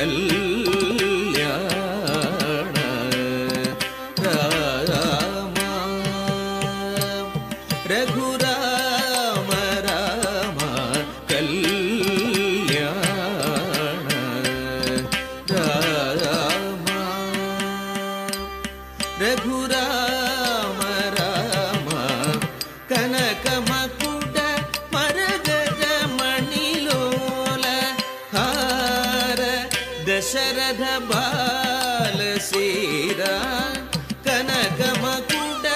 Hello. ബാലസീര കനകമകുട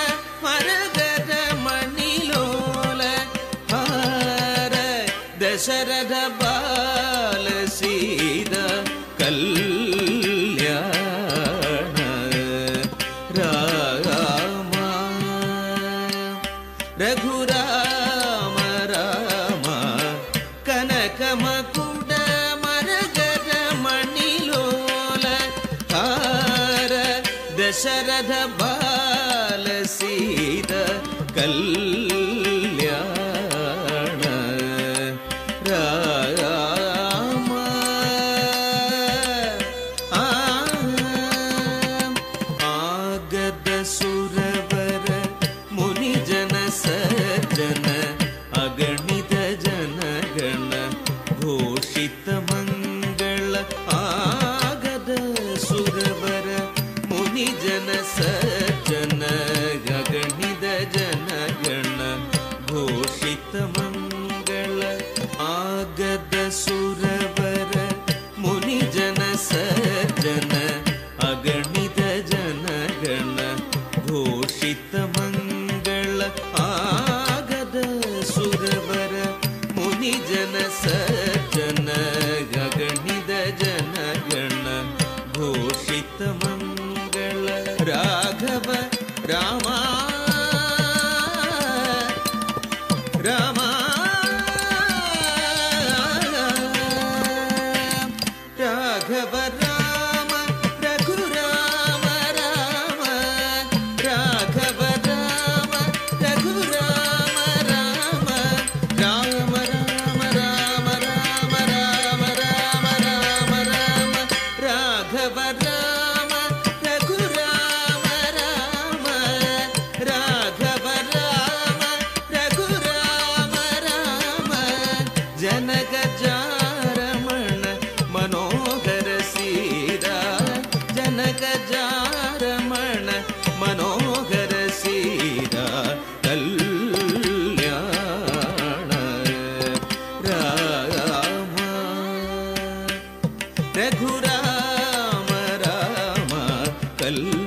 മരകര മണിലോല ഭാര ദശരഥ രാ दशरथ बाल सीता कल सजन गगणित जनगण घोषित आगद सुरबर मुनिजन सजन अगणित जनगण घोषित கல்